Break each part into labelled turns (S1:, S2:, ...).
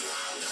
S1: wow, wow.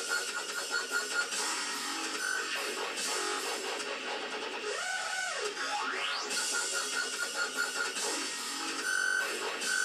S1: Thank you.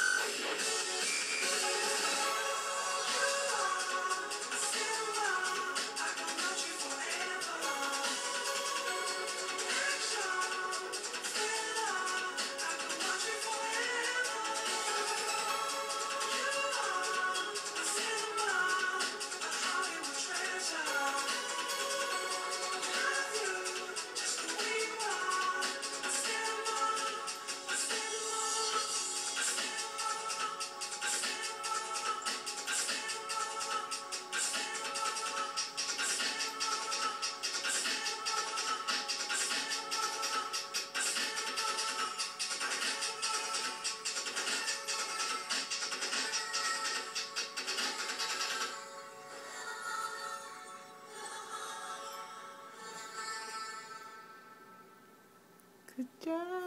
S1: Good job.